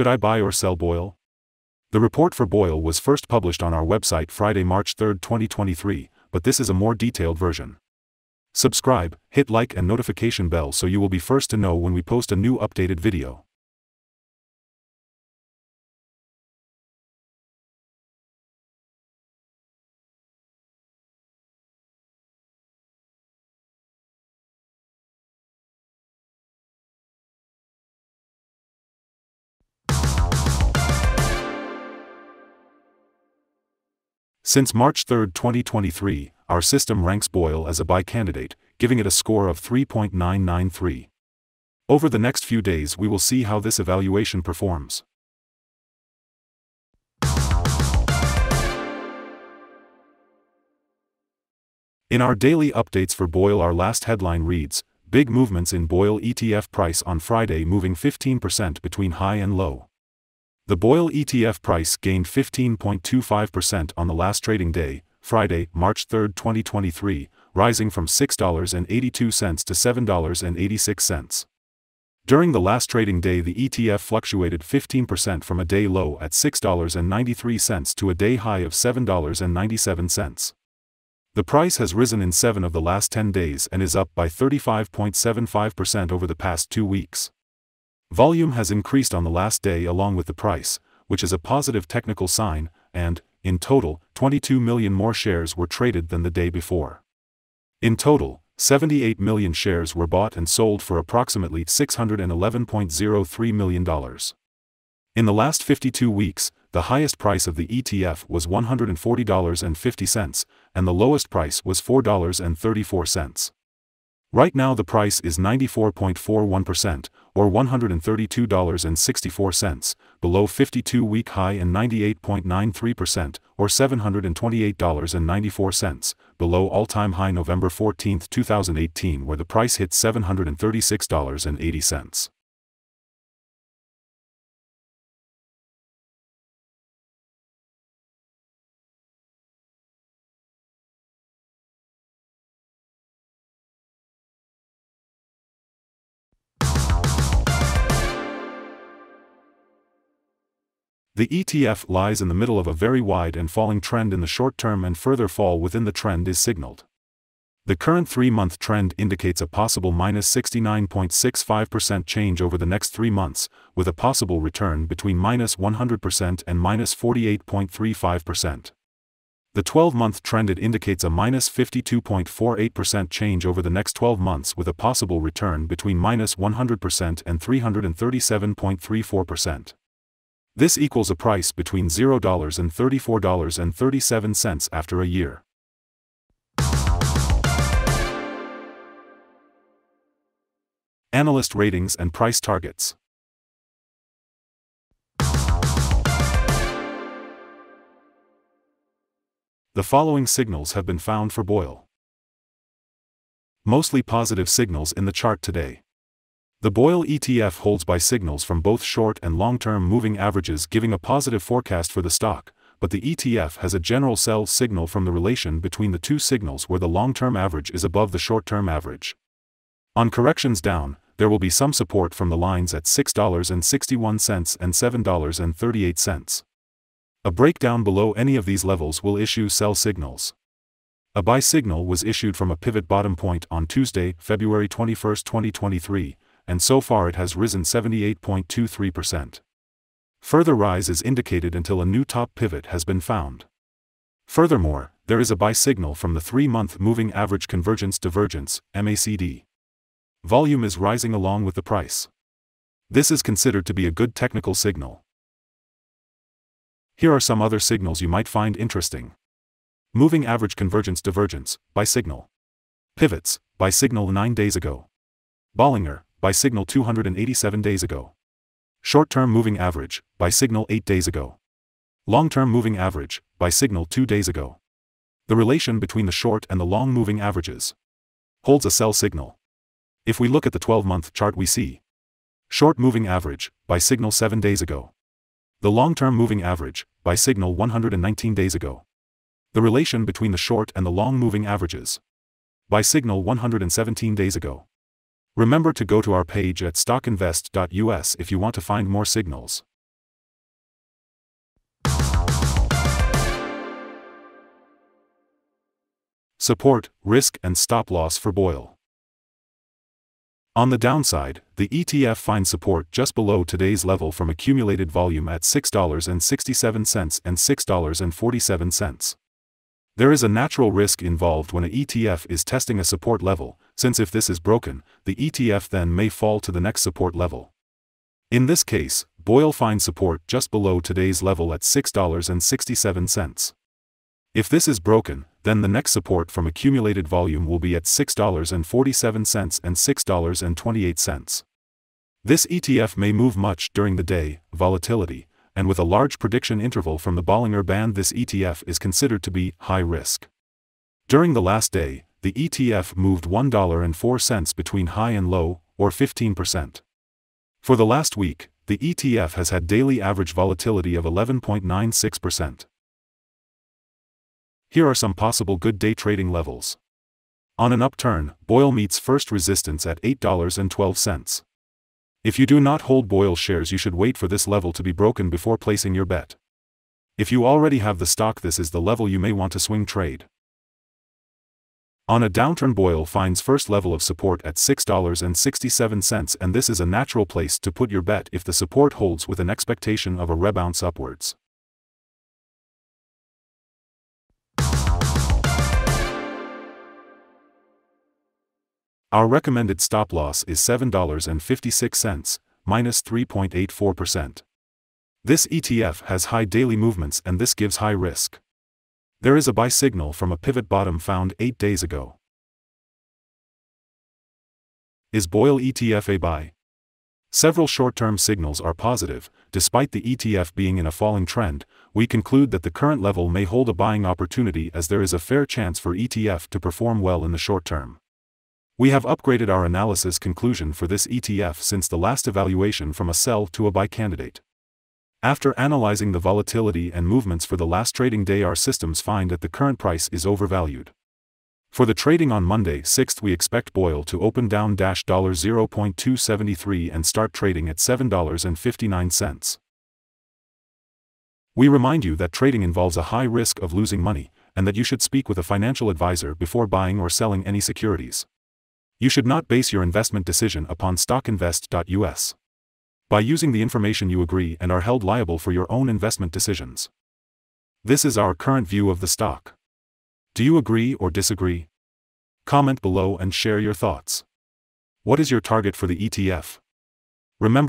Should I buy or sell BOIL? The report for BOIL was first published on our website Friday, March 3, 2023, but this is a more detailed version. Subscribe, hit like and notification bell so you will be first to know when we post a new updated video. Since March 3, 2023, our system ranks BOIL as a buy candidate, giving it a score of 3.993. Over the next few days we will see how this evaluation performs. In our daily updates for BOIL our last headline reads, Big movements in BOIL ETF price on Friday moving 15% between high and low. The BOIL ETF price gained 15.25% on the last trading day, Friday, March 3, 2023, rising from $6.82 to $7.86. During the last trading day the ETF fluctuated 15% from a day low at $6.93 to a day high of $7.97. The price has risen in 7 of the last 10 days and is up by 35.75% over the past two weeks. Volume has increased on the last day along with the price, which is a positive technical sign, and, in total, 22 million more shares were traded than the day before. In total, 78 million shares were bought and sold for approximately $611.03 million. In the last 52 weeks, the highest price of the ETF was $140.50, and the lowest price was $4.34. Right now the price is 94.41%, or $132.64, below 52-week high and 98.93%, or $728.94, below all-time high November 14, 2018 where the price hit $736.80. The ETF lies in the middle of a very wide and falling trend in the short term and further fall within the trend is signaled. The current three-month trend indicates a possible minus 69.65% change over the next three months, with a possible return between minus 100% and minus 48.35%. The 12-month trend indicates a minus 52.48% change over the next 12 months with a possible return between minus 100% and 337.34%. This equals a price between $0 and $34.37 after a year. Analyst ratings and price targets. The following signals have been found for BOIL. Mostly positive signals in the chart today. The BOIL ETF holds buy signals from both short and long-term moving averages giving a positive forecast for the stock, but the ETF has a general sell signal from the relation between the two signals where the long-term average is above the short-term average. On corrections down, there will be some support from the lines at $6.61 and $7.38. A breakdown below any of these levels will issue sell signals. A buy signal was issued from a pivot bottom point on Tuesday, February 21, 2023, and so far it has risen 78.23%. Further rise is indicated until a new top pivot has been found. Furthermore, there is a buy signal from the 3-month Moving Average Convergence Divergence, MACD. Volume is rising along with the price. This is considered to be a good technical signal. Here are some other signals you might find interesting. Moving Average Convergence Divergence, buy signal. Pivots, buy signal 9 days ago. Bollinger, buy signal 287 days ago. Short-term moving average, buy signal 8 days ago. Long-term moving average, buy signal 2 days ago. The relation between the short and the long moving averages holds a sell signal. If we look at the 12-month chart we see short moving average, buy signal 7 days ago. The long-term moving average, buy signal 119 days ago. The relation between the short and the long moving averages buy signal 117 days ago. Remember to go to our page at stockinvest.us if you want to find more signals. Support, risk and stop loss for BOIL. On the downside, the ETF finds support just below today's level from accumulated volume at $6.67 and $6.47. There is a natural risk involved when an ETF is testing a support level, since if this is broken, the ETF then may fall to the next support level. In this case, BOIL finds support just below today's level at $6.67. If this is broken, then the next support from accumulated volume will be at $6.47 and $6.28. This ETF may move much during the day, volatility, and with a large prediction interval from the Bollinger Band this ETF is considered to be high risk. During the last day, the ETF moved $1.04 between high and low, or 15%. For the last week, the ETF has had daily average volatility of 11.96%. Here are some possible good day trading levels. On an upturn, BOIL meets first resistance at $8.12. If you do not hold BOIL shares you should wait for this level to be broken before placing your bet. If you already have the stock this is the level you may want to swing trade. On a downturn BOIL finds first level of support at $6.67 and this is a natural place to put your bet if the support holds with an expectation of a rebound upwards. Our recommended stop loss is $7.56, minus 3.84%. This ETF has high daily movements and this gives high risk. There is a buy signal from a pivot bottom found 8 days ago. Is BOIL ETF a buy? Several short-term signals are positive, despite the ETF being in a falling trend, we conclude that the current level may hold a buying opportunity as there is a fair chance for ETF to perform well in the short term. We have upgraded our analysis conclusion for this ETF since the last evaluation from a sell to a buy candidate. After analyzing the volatility and movements for the last trading day our systems find that the current price is overvalued. For the trading on Monday 6th we expect BOIL to open down $0.273 and start trading at $7.59. We remind you that trading involves a high risk of losing money, and that you should speak with a financial advisor before buying or selling any securities. You should not base your investment decision upon stockinvest.us. By using the information you agree and are held liable for your own investment decisions. This is our current view of the stock. Do you agree or disagree? Comment below and share your thoughts. What is your target for the ETF? Remember